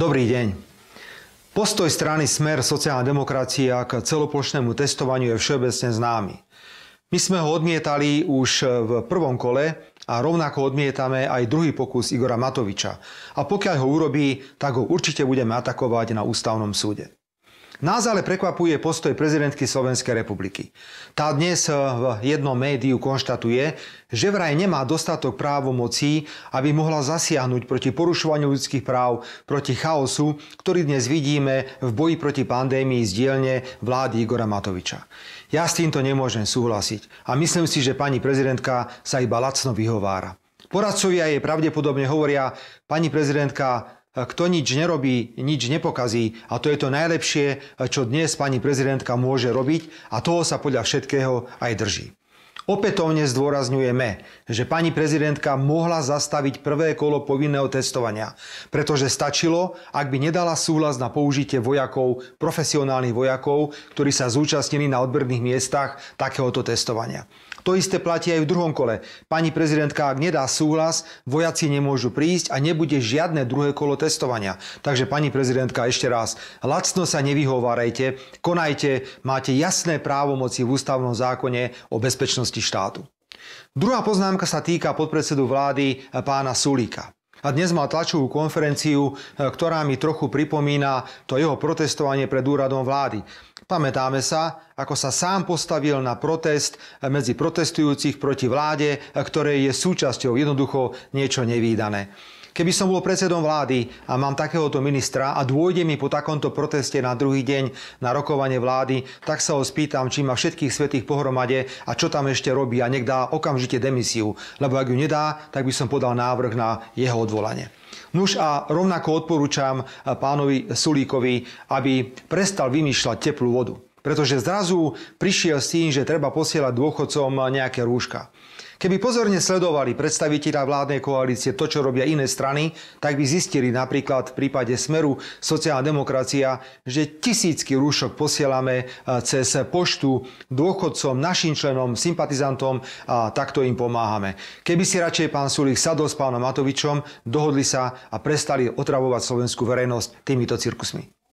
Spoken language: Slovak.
Dobrý deň. Postoj strany Smer sociálna demokracia k celoplošnému testovaniu je všeobecne známy. My sme ho odmietali už v prvom kole a rovnako odmietame aj druhý pokus Igora Matoviča. A pokiaľ ho urobí, tak ho určite budeme atakovať na ústavnom súde. Nás ale prekvapuje postoj prezidentky Slovenskej republiky. Tá dnes v jednom médiu konštatuje, že vraj nemá dostatok právomocí, aby mohla zasiahnuť proti porušovaniu ľudských práv, proti chaosu, ktorý dnes vidíme v boji proti pandémii z dielne vlády Igora Matoviča. Ja s týmto nemôžem súhlasiť a myslím si, že pani prezidentka sa iba lacno vyhovára. Poradcovia jej pravdepodobne hovoria, pani prezidentka, kto nič nerobí, nič nepokazí. A to je to najlepšie, čo dnes pani prezidentka môže robiť a toho sa podľa všetkého aj drží. Opätovne zdôrazňujeme, že pani prezidentka mohla zastaviť prvé kolo povinného testovania, pretože stačilo, ak by nedala súhlas na použitie vojakov, profesionálnych vojakov, ktorí sa zúčastnili na odberných miestach takéhoto testovania. To isté platí aj v druhom kole. Pani prezidentka, ak nedá súhlas, vojaci nemôžu prísť a nebude žiadne druhé kolo testovania. Takže pani prezidentka, ešte raz, lacno sa nevyhovárajte, konajte, máte jasné právomoci v ústavnom zákone o bezpečnosti štátu. Druhá poznámka sa týka podpredsedu vlády pána Sulíka. A dnes mal tlačovú konferenciu, ktorá mi trochu pripomína to jeho protestovanie pred úradom vlády. Pamätáme sa, ako sa sám postavil na protest medzi protestujúcich proti vláde, ktoré je súčasťou jednoducho niečo nevýdané. Keby som bol predsedom vlády a mám takéhoto ministra a dôjde mi po takomto proteste na druhý deň na rokovanie vlády, tak sa ho spýtam, či má všetkých svetých pohromade a čo tam ešte robí a nech dá okamžite demisiu. Lebo ak ju nedá, tak by som podal návrh na jeho odvolanie. Nuž a rovnako odporúčam pánovi Sulíkovi, aby prestal vymýšľať teplú vodu. Pretože zrazu prišiel s tým, že treba posielať dôchodcom nejaké rúška. Keby pozorne sledovali predstaviteľa vládnej koalície to, čo robia iné strany, tak by zistili napríklad v prípade Smeru sociálna demokracia, že tisícky rúšok posielame cez poštu dôchodcom, našim členom, sympatizantom a takto im pomáhame. Keby si radšej pán Sulik sadol s pánom Matovičom, dohodli sa a prestali otravovať slovenskú verejnosť týmito cirkusmi.